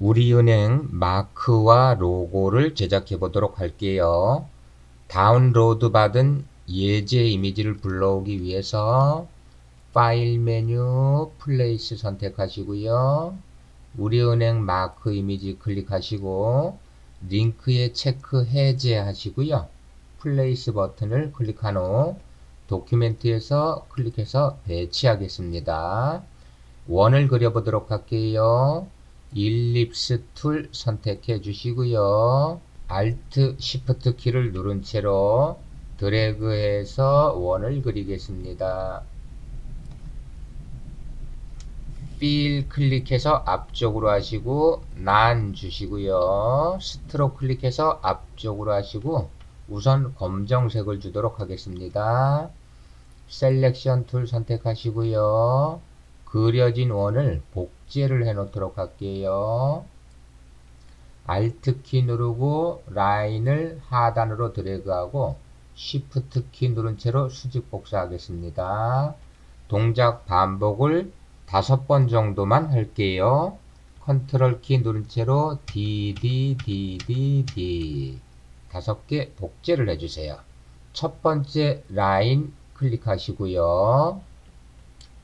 우리은행 마크와 로고를 제작해 보도록 할게요. 다운로드 받은 예제 이미지를 불러오기 위해서 파일 메뉴 Place 선택하시고요. 우리은행 마크 이미지 클릭하시고 링크에 체크 해제하시고요. Place 버튼을 클릭한 후 Document에서 클릭해서 배치하겠습니다. 원을 그려보도록 할게요. Ellipse Tool 선택해 주시고요. Alt Shift 키를 누른 채로 드래그해서 원을 그리겠습니다. Fill 클릭해서 앞쪽으로 하시고 None 주시고요. Stroke 클릭해서 앞쪽으로 하시고 우선 검정색을 주도록 하겠습니다. Selection Tool 선택하시고요. 그려진 원을 복제를 해 놓도록 할게요. Alt 키 누르고 라인을 하단으로 드래그하고 Shift 키 누른 채로 수직 복사하겠습니다. 동작 반복을 다섯 번 정도만 할게요. 컨트롤 키 누른 채로 D, D, D, D, D 다섯 개 복제를 해주세요. 첫 번째 라인 클릭하시고요.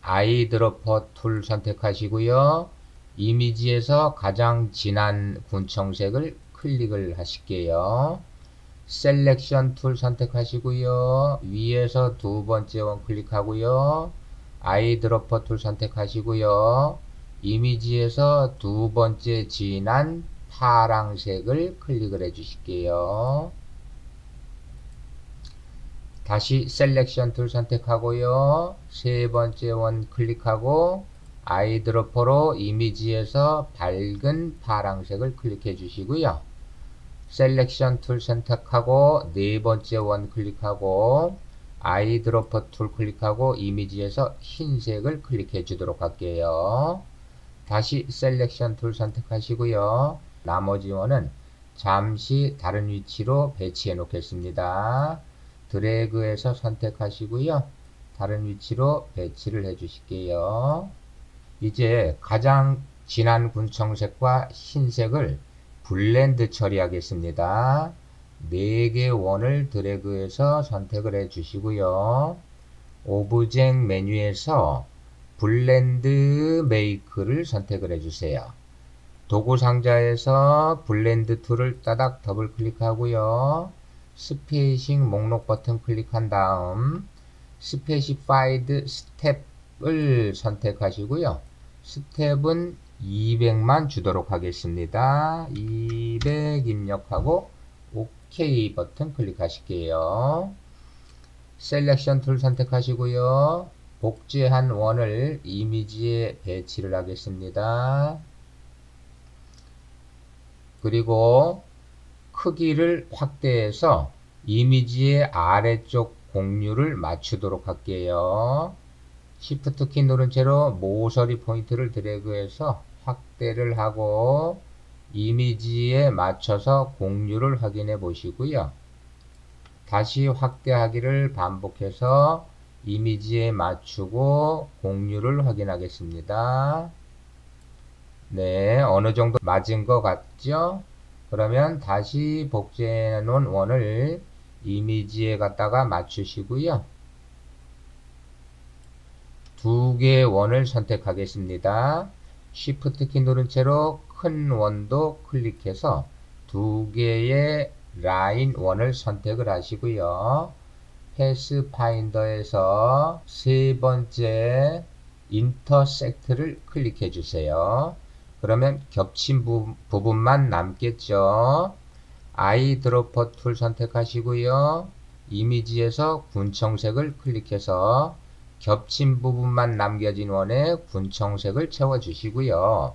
Eyedropper Tool 선택하시고요. 이미지에서 가장 진한 군청색을 클릭을 하실게요. Selection Tool 선택하시고요. 위에서 두 번째 원 클릭하고요. Eyedropper Tool 선택하시고요. 이미지에서 두 번째 진한 파랑색을 클릭을 해 주실게요. 다시 Selection Tool 선택하고요. 세 번째 원 클릭하고 Eyedropper로 이미지에서 밝은 파랑색을 클릭해 주시고요. Selection Tool 선택하고 네 번째 원 클릭하고 Eyedropper Tool 클릭하고 이미지에서 흰색을 클릭해 주도록 할게요. 다시 Selection Tool 선택하시고요. 나머지 원은 잠시 다른 위치로 배치해 놓겠습니다. 드래그해서 선택하시고요. 다른 위치로 배치를 해 주실게요. 이제 가장 진한 군청색과 흰색을 Blend 처리하겠습니다. 4개 원을 드래그해서 선택을 해 주시고요. Object 메뉴에서 Blend Make를 선택을 해 주세요. 도구 상자에서 Blend Tool을 따닥 더블 클릭하고요. Spacing 목록 버튼 클릭한 다음 Specified Step을 선택하시고요. Step은 200만 주도록 하겠습니다. 200 입력하고 OK 버튼 클릭하실게요. Selection Tool 선택하시고요. 복제한 원을 이미지에 배치를 하겠습니다. 그리고 크기를 확대해서 이미지의 아래쪽 곡률을 맞추도록 할게요. Shift 키 누른 채로 모서리 포인트를 드래그해서 확대를 하고 이미지에 맞춰서 곡률을 확인해 보시고요. 다시 확대하기를 반복해서 이미지에 맞추고 공유를 확인하겠습니다. 네, 어느 정도 맞은 것 같죠? 그러면 다시 복제해 놓은 원을 이미지에 갖다가 맞추시고요. 두 개의 원을 선택하겠습니다. Shift 키 누른 채로 큰 원도 클릭해서 두 개의 라인 원을 선택을 하시고요. Pathfinder에서 세 번째 Intersect를 클릭해 주세요. 그러면 겹친 부, 부분만 남겠죠. Eyedropper Tool 선택하시고요. 이미지에서 군청색을 클릭해서 겹친 부분만 남겨진 원에 군청색을 채워주시고요.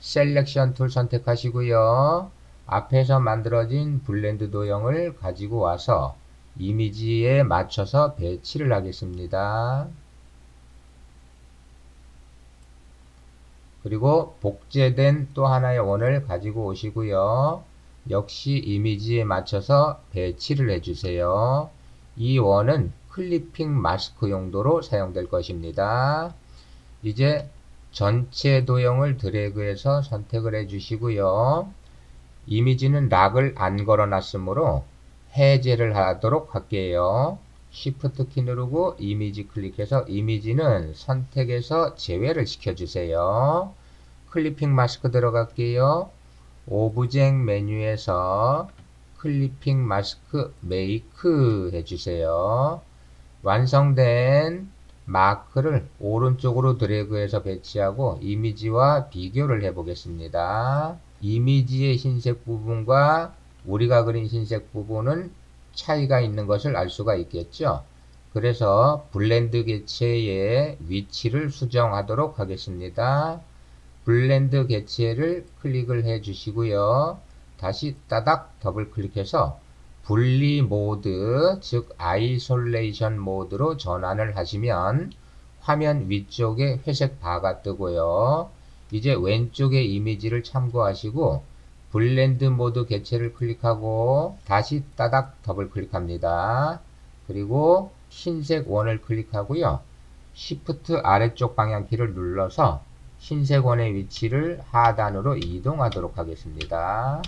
Selection Tool 선택하시고요. 앞에서 만들어진 Blend 도형을 가지고 와서 이미지에 맞춰서 배치를 하겠습니다. 그리고 복제된 또 하나의 원을 가지고 오시고요. 역시 이미지에 맞춰서 배치를 해주세요. 이 원은 Clipping Mask 용도로 사용될 것입니다. 이제 전체 도형을 드래그해서 선택을 해주시고요. 이미지는 Lock을 안 걸어놨으므로 해제를 하도록 할게요. Shift 키 누르고 이미지 클릭해서 이미지는 선택해서 제외를 시켜주세요. Clipping Mask 들어갈게요. Object 메뉴에서 Clipping Mask Make 해주세요. 완성된 마크를 오른쪽으로 드래그해서 배치하고 이미지와 비교를 해 보겠습니다. 이미지의 흰색 부분과 우리가 그린 흰색 부분은 차이가 있는 것을 알 수가 있겠죠. 그래서 Blend 개체의 위치를 수정하도록 하겠습니다. Blend 개체를 클릭을 해 주시고요. 다시 따닥 더블 클릭해서 분리 모드, 즉 Isolation 모드로 전환을 하시면 화면 위쪽에 회색 바가 뜨고요. 이제 왼쪽의 이미지를 참고하시고 Blend 모드 개체를 클릭하고 다시 따닥 더블 클릭합니다. 그리고 흰색 원을 클릭하고요. Shift 아래쪽 방향키를 눌러서 흰색 원의 위치를 하단으로 이동하도록 하겠습니다.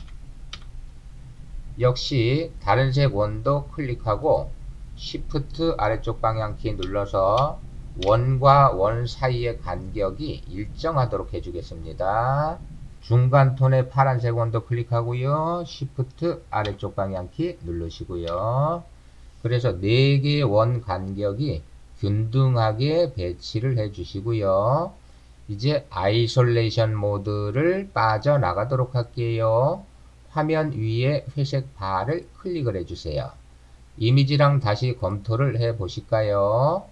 역시 다른 색 원도 클릭하고 Shift 아래쪽 방향키 눌러서 원과 원 사이의 간격이 일정하도록 해주겠습니다. 중간 톤의 파란색 원도 클릭하고요. Shift 아래쪽 방향키 누르시고요. 그래서 4개의 원 간격이 균등하게 배치를 해주시고요. 이제 Isolation 모드를 빠져나가도록 할게요. 화면 위에 회색 바를 클릭을 해주세요. 이미지랑 다시 검토를 해 보실까요?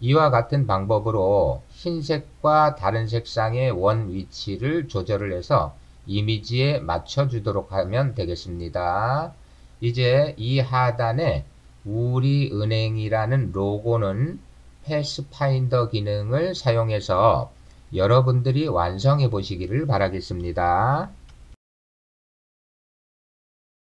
이와 같은 방법으로 흰색과 다른 색상의 원 위치를 조절을 해서 이미지에 맞춰주도록 하면 되겠습니다. 이제 이 하단에 우리은행이라는 로고는 패스파인더 기능을 사용해서 여러분들이 완성해 보시기를 바라겠습니다.